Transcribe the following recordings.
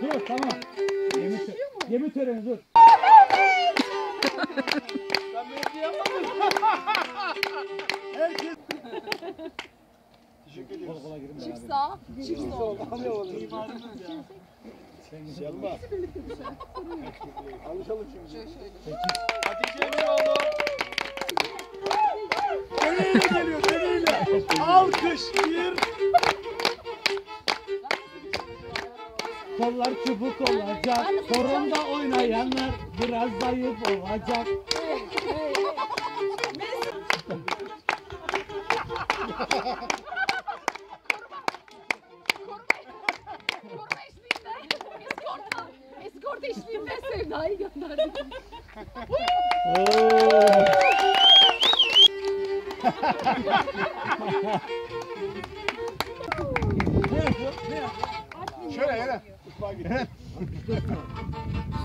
Dur tamam. Yemin, tö yemin töreni dur. Ben. Herkes. Teşekkür ediyoruz. Kol kola girin beraber. Çıksa. Çıksa. Selma. Alışalım şimdi. Şöyle şöyle. Hatice Emiroğlu. Geliyor. Alkış bir. Kollar çubuk olacak. Sorunda oynayanlar biraz zayıf olacak. Korna eşliğinde. Eskorta. Eskort eşliğinde Sevda'yı yapıyor? Şöyle. Mutfağa git.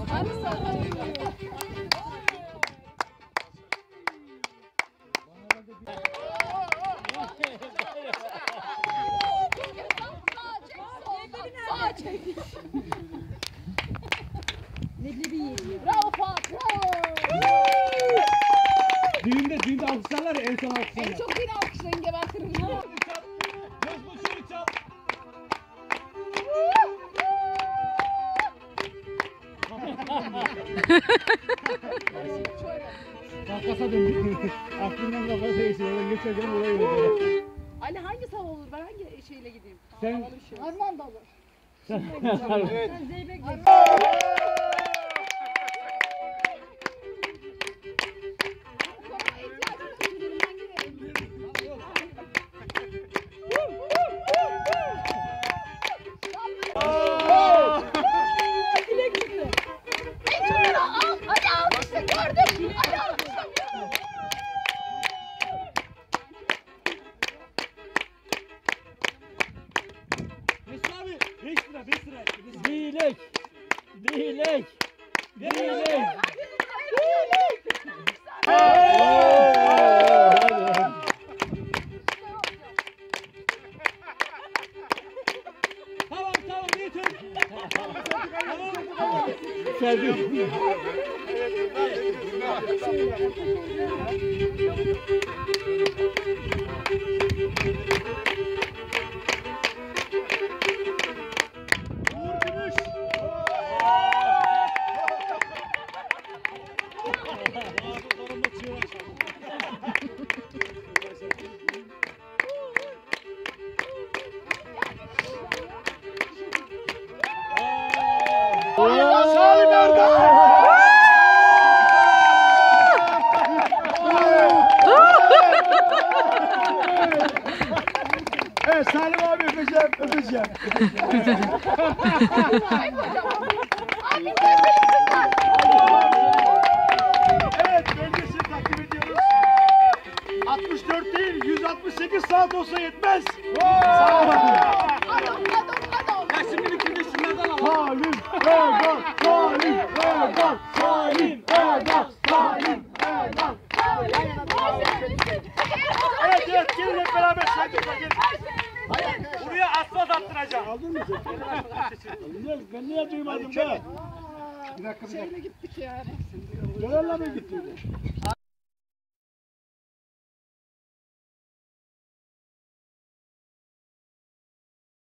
Hadi. Sağa. Leblebi yiyelim. Bravo Fuat. Bravo. Düğünde düğünde alkışlarlar ya en son En alkışlarlar. çok yine alkışlayın gebertirim. Kafkasa döndük. Aklından kafası değişti. Oradan geçerken buraya gidiyor. Ali hangi hava olur? Ben hangi şeyle gideyim? Sen Armağan da olur. Sen Zeybek Dilek. Dilek. Dilek. Tamam yeter. Tamam. Evet Salim abi öpeceğim, öpeceğim. Evet, bölgesini takip ediyoruz. 64 değil, 168 saat olsa yetmez. Sağ olun. Adam adam adam. Ya şimdi bir de şunlardan al. Salim Erdem, Salim Erdem, Salim Erdem, Erdem. Evet, evet, gelin hep beraber saydık. Gelin. Buraya asfalt attıracağım. Aldın mı sen? Ben niye duymadım be? Bir dakika, bir dakika. Şeyle gittik yani. Dönerle mi gittin?